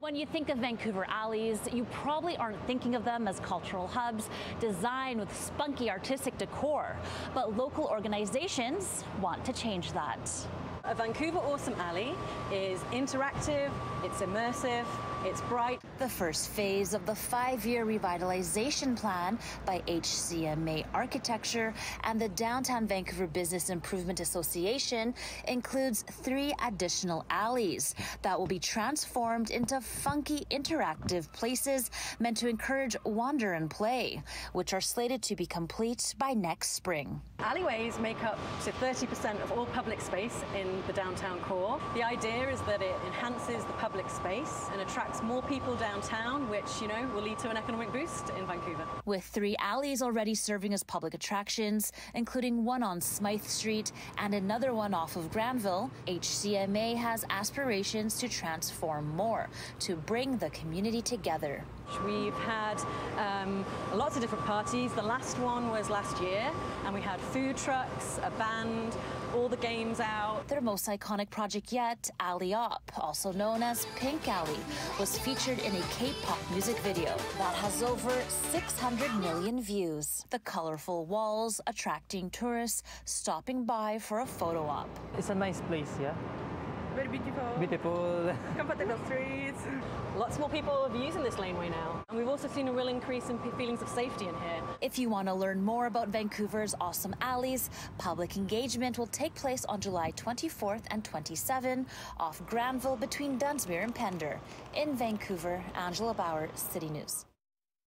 When you think of Vancouver alleys, you probably aren't thinking of them as cultural hubs designed with spunky artistic decor. But local organizations want to change that. A Vancouver Awesome Alley is interactive, it's immersive, it's bright. The first phase of the five year revitalization plan by HCMA Architecture and the Downtown Vancouver Business Improvement Association includes three additional alleys that will be transformed into funky interactive places meant to encourage wander and play, which are slated to be complete by next spring. Alleyways make up to 30% of all public space in the downtown core. The idea is that it enhances the public space and attracts more people downtown, which, you know, will lead to an economic boost in Vancouver. With three alleys already serving as public attractions, including one on Smithe Street and another one off of Granville, HCMA has aspirations to transform more, to bring the community together. We've had um, lots of different parties. The last one was last year, and we had food trucks, a band, all the games out. Their most iconic project yet, Alley-Oop, also known as Pink Alley, was featured in a K-pop music video that has over 600 million views. The colorful walls attracting tourists stopping by for a photo op. It's a nice place, yeah. Very beautiful. Beautiful. Comfortable streets. Lots more people are using this laneway now. And we've also seen a real increase in feelings of safety in here. If you want to learn more about Vancouver's awesome alleys, public engagement will take place on July 24th and 27 off Granville between Dunsmuir and Pender. In Vancouver, Angela Bower, City News.